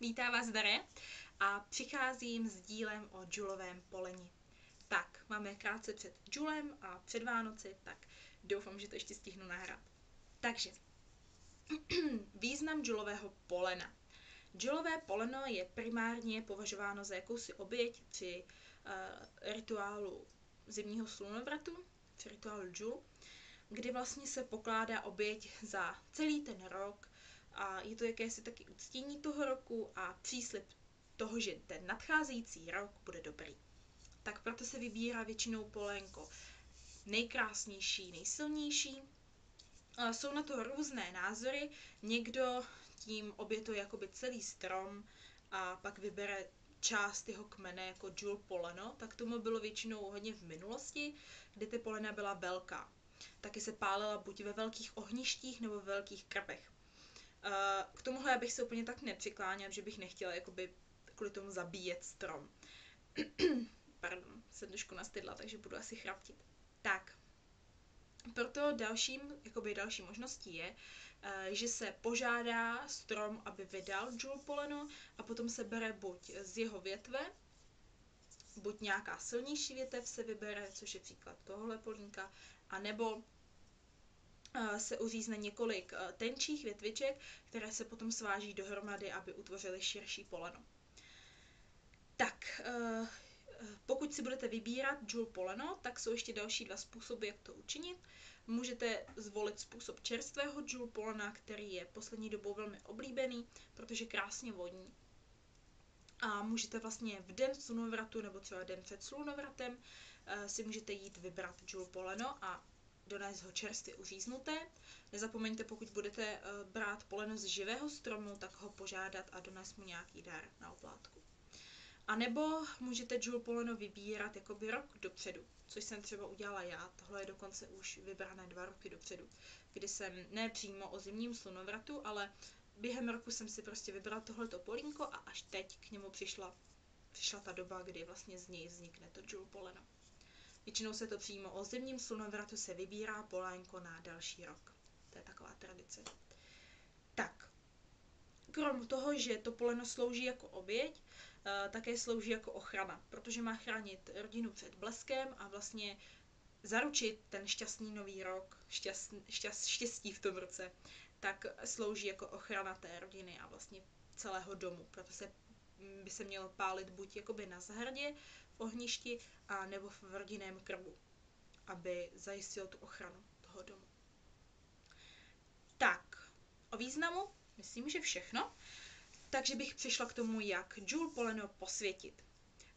Vítá vás Daре a přicházím s dílem o džulovém poleni. Tak, máme krátce před džulem a před Vánoci, tak doufám, že to ještě stihnu nahrát. Takže, význam džulového polena. Džulové poleno je primárně považováno za jakousi oběť při uh, rituálu zimního slunovratu, při rituálu džul, kdy vlastně se pokládá oběť za celý ten rok a je to jakési taky uctění toho roku a příslip toho, že ten nadcházející rok bude dobrý. Tak proto se vybírá většinou polénko nejkrásnější, nejsilnější. Jsou na to různé názory. Někdo tím obětuje jakoby celý strom a pak vybere část jeho kmene jako jewel poleno, tak tomu bylo většinou hodně v minulosti, kdy ty polena byla velká. Taky se pálila buď ve velkých ohništích nebo ve velkých krpech. K tomuhle bych se úplně tak nepřikláněla, že bych nechtěla jakoby kvůli tomu zabíjet strom. Pardon, jsem trošku nastydla, takže budu asi chraptit. Tak, proto dalším, jakoby další možností je, eh, že se požádá strom, aby vydal jewel poleno a potom se bere buď z jeho větve, buď nějaká silnější větev se vybere, což je příklad tohohle polínka, anebo eh, se uřízne několik eh, tenčích větviček, které se potom sváží dohromady, aby utvořily širší poleno. Tak, pokud si budete vybírat jewel poleno, tak jsou ještě další dva způsoby, jak to učinit. Můžete zvolit způsob čerstvého jewel polena, který je poslední dobou velmi oblíbený, protože krásně voní. A můžete vlastně v den slunovratu nebo třeba den před slunovratem eh, si můžete jít vybrat jewel poleno a donést ho čerstvě uříznuté. Nezapomeňte, pokud budete eh, brát poleno z živého stromu, tak ho požádat a donést mu nějaký dar na oplátku. A nebo můžete Jewel Poleno vybírat jakoby rok dopředu, což jsem třeba udělala já. Tohle je dokonce už vybrané dva roky dopředu, kdy jsem ne přímo o zimním slunovratu, ale během roku jsem si prostě vybrala tohleto polínko a až teď k němu přišla, přišla ta doba, kdy vlastně z něj vznikne to Jewel Poleno. Většinou se to přímo o zimním slunovratu se vybírá polénko na další rok. To je taková tradice. Tak, krom toho, že to poleno slouží jako oběť, Eh, také slouží jako ochrana, protože má chránit rodinu před bleskem a vlastně zaručit ten šťastný nový rok, šťast, šťast, štěstí v tom roce, tak slouží jako ochrana té rodiny a vlastně celého domu. Proto se mm, by se mělo pálit buď jakoby na zahradě, ohništi, a nebo v rodinném krbu, aby zajistil tu ochranu toho domu. Tak, o významu myslím, že všechno. Takže bych přišla k tomu, jak Jewel poleno posvětit.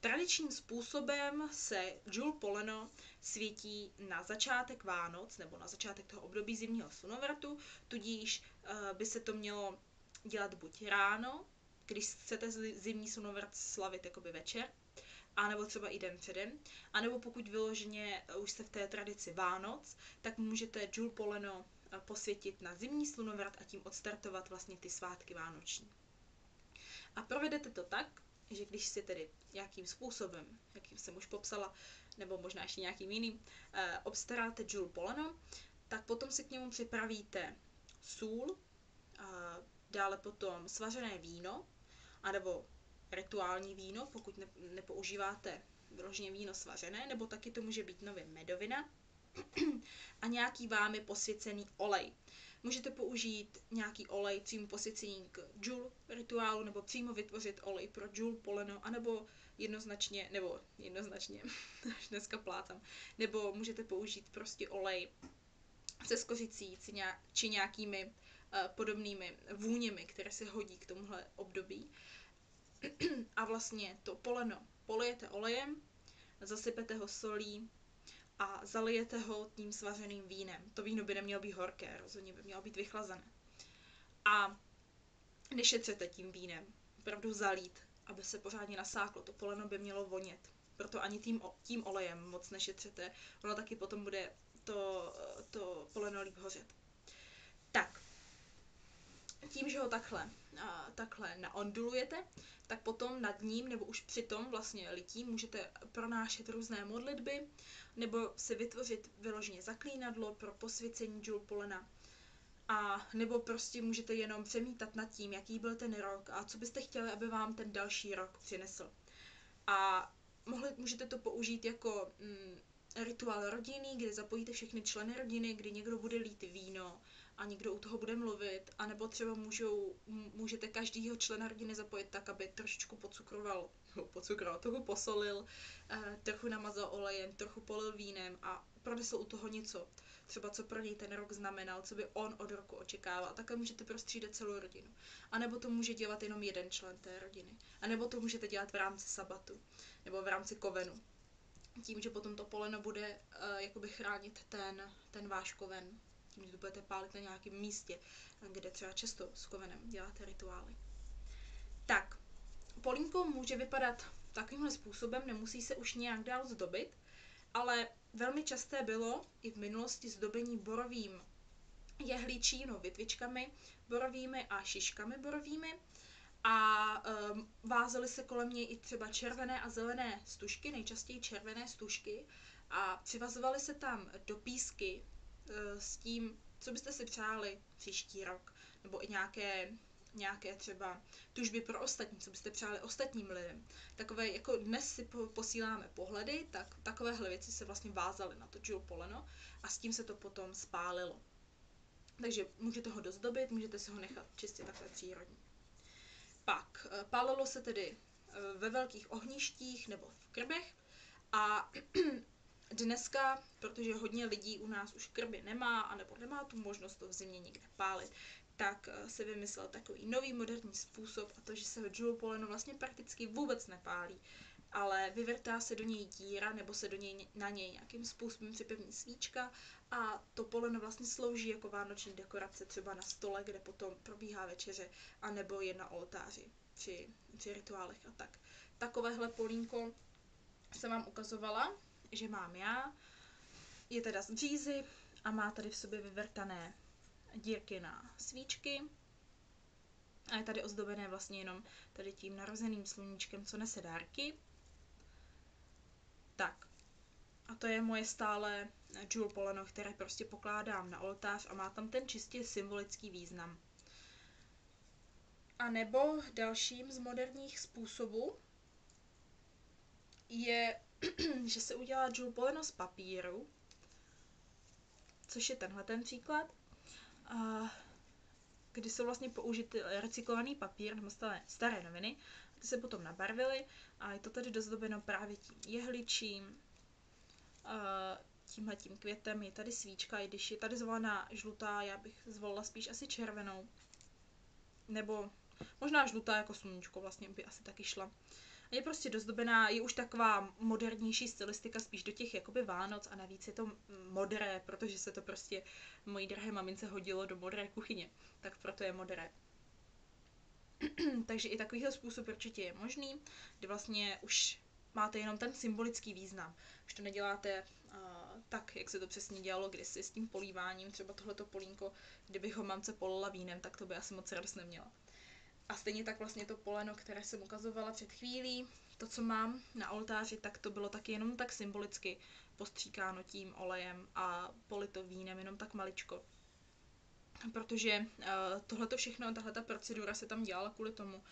Tradičním způsobem se Jewel poleno světí na začátek Vánoc nebo na začátek toho období zimního slunovratu, tudíž uh, by se to mělo dělat buď ráno, když chcete zimní slunovrat slavit jakoby večer, anebo třeba i den předem, anebo pokud vyloženě už jste v té tradici Vánoc, tak můžete Jewel poleno eh, posvětit na zimní slunovrat a tím odstartovat vlastně ty svátky vánoční. A provedete to tak, že když si tedy nějakým způsobem, jakým jsem už popsala, nebo možná ještě nějakým jiným, eh, obstaráte Jewel poleno, tak potom si k němu připravíte sůl, a dále potom svařené víno, anebo rituální víno, pokud ne, nepoužíváte vyloženě víno svařené, nebo taky to může být nově medovina a nějaký vámi posvěcený olej. Můžete použít nějaký olej přímo posvěcení k Joule rituálu, nebo přímo vytvořit olej pro Joule poleno, anebo jednoznačně, nebo jednoznačně, až dneska plátám, nebo můžete použít prostě olej se skořicí či nějakými uh, podobnými vůněmi, které se hodí k tomuhle období. A vlastně to poleno polijete olejem, zasypete ho solí, a zalijete ho tím svařeným vínem. To víno by nemělo být horké, rozhodně by mělo být vychlazené. A nešetřete tím vínem, opravdu zalít, aby se pořádně nasáklo. To poleno by mělo vonět. Proto ani tím, tím olejem moc nešetřete. Ono taky potom bude to, to poleno líp hořet. Tak, tím, že ho takhle, a, takhle naondulujete, tak potom nad ním, nebo už při tom vlastně lití, můžete pronášet různé modlitby, nebo si vytvořit vyloženě zaklínadlo pro posvěcení Jewel polena. A nebo prostě můžete jenom přemítat nad tím, jaký byl ten rok a co byste chtěli, aby vám ten další rok přinesl. A mohli, můžete to použít jako mm, rituál rodinný, kde zapojíte všechny členy rodiny, kdy někdo bude lít víno a někdo u toho bude mluvit, anebo třeba můžou, můžete každýho člena rodiny zapojit tak, aby trošičku pocukroval, no, pocukroval, trochu posolil, eh, trochu namazal olejem, trochu polil vínem a pronesl u toho něco. Třeba co pro něj ten rok znamenal, co by on od roku očekával. A takhle můžete prostřídat celou rodinu. A nebo to může dělat jenom jeden člen té rodiny. A nebo to můžete dělat v rámci sabatu. Nebo v rámci kovenu tím, že potom to poleno bude uh, jakoby chránit ten, ten váš koven, tím, že to budete pálit na nějakém místě, kde třeba často s kovenem děláte rituály. Tak, polínko může vypadat takovýmhle způsobem, nemusí se už nějak dál zdobit, ale velmi časté bylo i v minulosti zdobení borovým jehličí, no větvičkami borovými a šiškami borovými, a um, vázaly se kolem něj i třeba červené a zelené stužky, nejčastěji červené stužky a přivazovaly se tam do písky s tím, co byste si přáli příští rok, nebo i nějaké nějaké třeba tužby pro ostatní, co byste přáli ostatním lidem. Takové, jako dnes si posíláme pohledy, tak takovéhle věci se vlastně vázaly na to Jill poleno a s tím se to potom spálilo. Takže můžete ho dozdobit, můžete si ho nechat čistě takhle přírodní. Pak eh, pálilo se tedy eh, ve velkých ohništích nebo v krbech a dneska, protože hodně lidí u nás už krby nemá, anebo nemá tu možnost to v zimě někde pálit, tak eh, se vymyslel takový nový moderní způsob a to, že se ho poleno vlastně prakticky vůbec nepálí, ale vyvrtá se do něj díra nebo se do něj, na něj nějakým způsobem připevní svíčka a to poleno vlastně slouží jako vánoční dekorace třeba na stole, kde potom probíhá večeře, anebo je na oltáři při, při rituálech a tak. Takovéhle polínko jsem vám ukazovala, že mám já. Je teda z břízy a má tady v sobě vyvrtané dírky na svíčky. A je tady ozdobené vlastně jenom tady tím narozeným sluníčkem, co nese dárky. Tak. A to je moje stále Jewel poleno, které prostě pokládám na oltář a má tam ten čistě symbolický význam. A nebo dalším z moderních způsobů je, že se udělá Jewel poleno z papíru, což je tenhle ten příklad, a kdy jsou vlastně použity recyklovaný papír nebo staré, staré noviny, ty se potom nabarvily a je to tady dozdobeno právě tím jehličím, tímhle tím květem. Je tady svíčka, i když je tady zvolená žlutá, já bych zvolila spíš asi červenou. Nebo možná žlutá jako sluníčko vlastně by asi taky šla. Je prostě dozdobená, je už taková modernější stylistika spíš do těch jakoby Vánoc a navíc je to modré, protože se to prostě mojí drahé mamince hodilo do modré kuchyně, tak proto je modré. Takže i takovýhle způsob určitě je možný, kdy vlastně už máte jenom ten symbolický význam. Už to neděláte uh, tak, jak se to přesně dělalo kdysi s tím políváním, třeba tohleto polínko, kdybych ho mamce polila vínem, tak to by asi moc radost neměla. A stejně tak vlastně to poleno, které jsem ukazovala před chvílí, to, co mám na oltáři, tak to bylo taky jenom tak symbolicky postříkáno tím olejem a polito vínem, jenom tak maličko. Protože uh, tohleto všechno, tahle ta procedura se tam dělala kvůli tomu,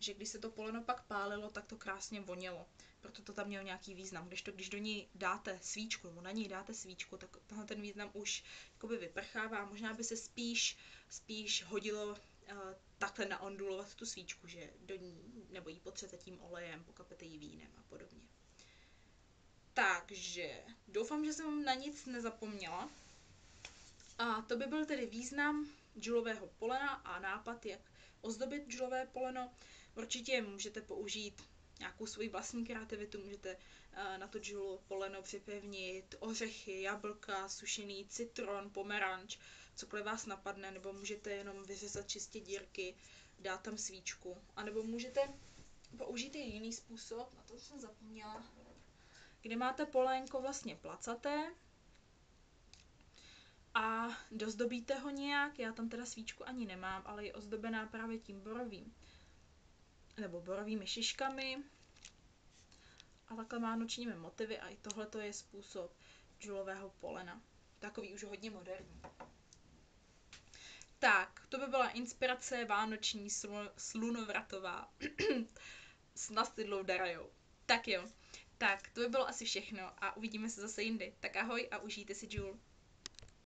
že když se to poleno pak pálilo, tak to krásně vonělo proto to tam mělo nějaký význam. Když to, když do ní dáte svíčku, nebo na něj dáte svíčku, tak tenhle ten význam už jakoby vyprchává. Možná by se spíš, spíš hodilo takhle naondulovat tu svíčku, že do ní, nebo ji potřete tím olejem, pokapete ji vínem a podobně. Takže doufám, že jsem na nic nezapomněla. A to by byl tedy význam džulového polena a nápad, jak ozdobit džulové poleno. Určitě můžete použít nějakou svoji vlastní kreativitu, můžete uh, na to džulu poleno připevnit ořechy, jablka, sušený citron, pomeranč, cokoliv vás napadne, nebo můžete jenom vyřezat čistě dírky, dát tam svíčku, a nebo můžete použít i jiný způsob, na to jsem zapomněla, kde máte polénko vlastně placaté a dozdobíte ho nějak, já tam teda svíčku ani nemám, ale je ozdobená právě tím borovým nebo borovými šiškami a takhle má nočními motivy a i tohle je způsob džulového polena. Takový už hodně moderní. Tak, to by byla inspirace vánoční slu- slunovratová s nastydlou darajou. Tak jo. Tak, to by bylo asi všechno a uvidíme se zase jindy. Tak ahoj a užijte si Jule.